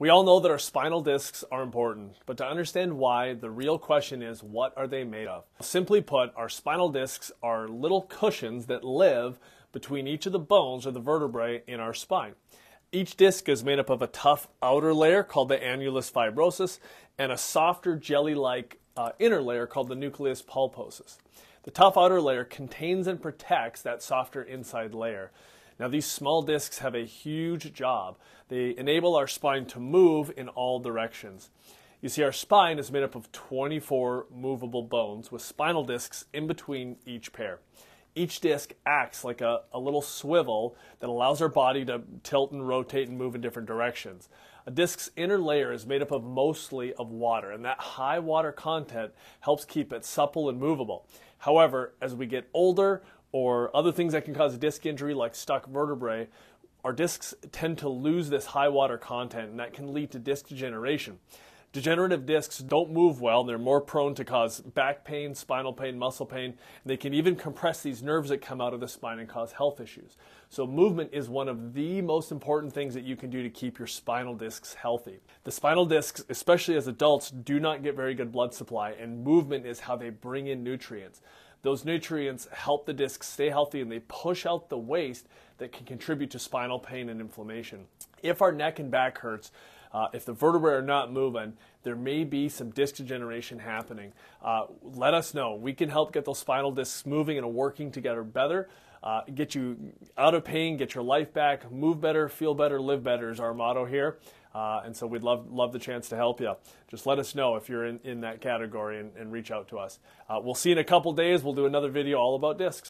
We all know that our spinal discs are important, but to understand why, the real question is what are they made of? Simply put, our spinal discs are little cushions that live between each of the bones or the vertebrae in our spine. Each disc is made up of a tough outer layer called the annulus fibrosus and a softer jelly like uh, inner layer called the nucleus pulposus. The tough outer layer contains and protects that softer inside layer. Now, these small discs have a huge job. They enable our spine to move in all directions. You see, our spine is made up of 24 movable bones with spinal discs in between each pair. Each disc acts like a, a little swivel that allows our body to tilt and rotate and move in different directions. A disc's inner layer is made up of mostly of water, and that high water content helps keep it supple and movable. However, as we get older, or other things that can cause a disc injury like stuck vertebrae, our discs tend to lose this high water content and that can lead to disc degeneration. Degenerative discs don't move well. They're more prone to cause back pain, spinal pain, muscle pain. And they can even compress these nerves that come out of the spine and cause health issues. So, movement is one of the most important things that you can do to keep your spinal discs healthy. The spinal discs, especially as adults, do not get very good blood supply, and movement is how they bring in nutrients. Those nutrients help the disc stay healthy and they push out the waste that can contribute to spinal pain and inflammation. If our neck and back hurts, uh, if the vertebrae are not moving, there may be some disc degeneration happening. Uh, let us know. We can help get those spinal discs moving and working together better. Uh, get you out of pain, get your life back, move better, feel better, live better is our motto here. Uh, and so we'd love, love the chance to help you. Just let us know if you're in, in that category and, and reach out to us. Uh, we'll see in a couple days. We'll do another video all about discs.